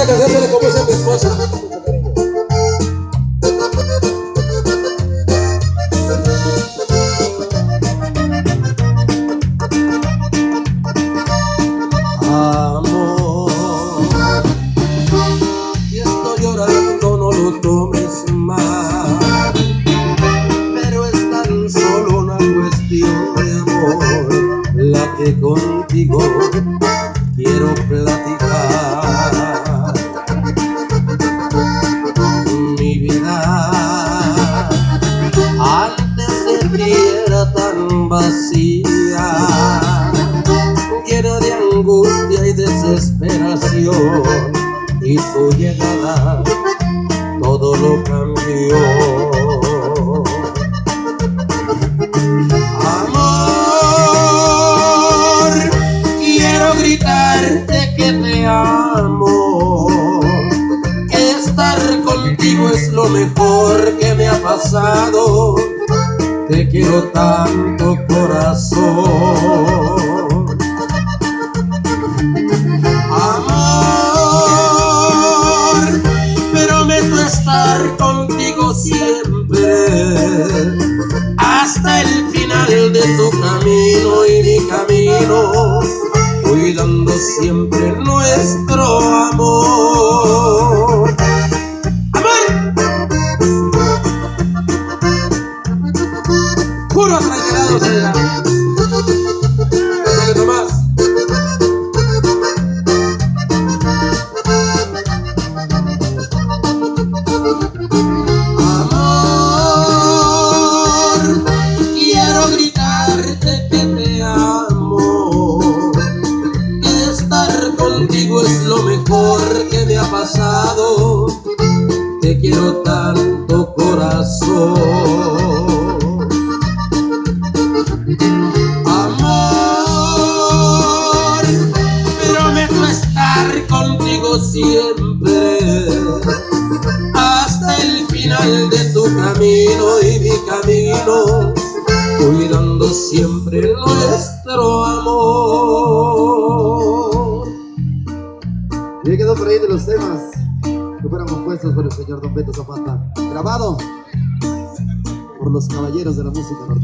Mi esposa. Amor, si estoy llorando no lo tomes mal, pero es tan solo una cuestión de amor la que contigo quiero platicar. Vacía, llena de angustia y desesperación, y tu llegada todo lo cambió. Amor, quiero gritarte que te amo. Que estar contigo es lo mejor que me ha pasado. Te quiero tanto contigo siempre hasta el final de tu camino y mi camino, cuidando siempre nuestro amor. ¡Amor! Puro traicionado será. Dale, contigo es lo mejor que me ha pasado. Te quiero tanto corazón. Amor, prometo estar contigo siempre hasta el final de tu camino y mi camino, cuidando siempre nuestro amor. Quedó por ahí de los temas que fueron compuestos por el señor Don Beto Zapata. Grabado por los caballeros de la música norteña.